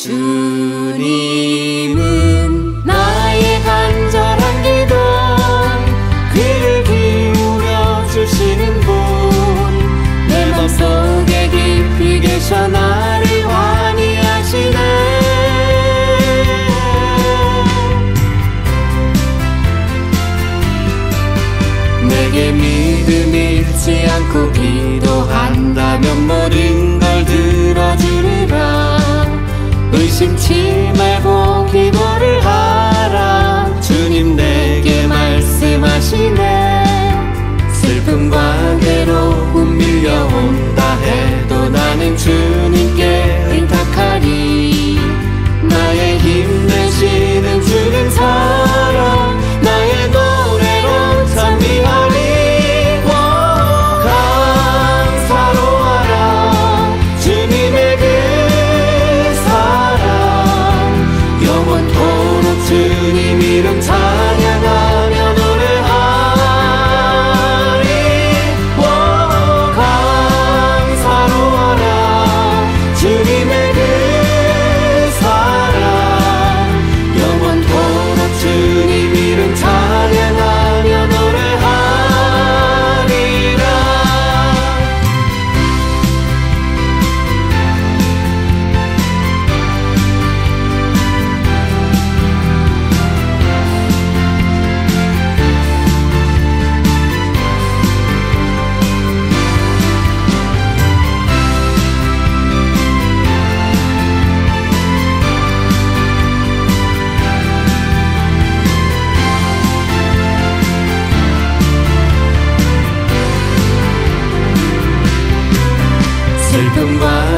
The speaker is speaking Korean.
주님은 나의 간절한 기도 귀를 기울여 주시는 분내 맘속에 깊이 계셔 나를 환희하시네. 내게 믿 xây thương vai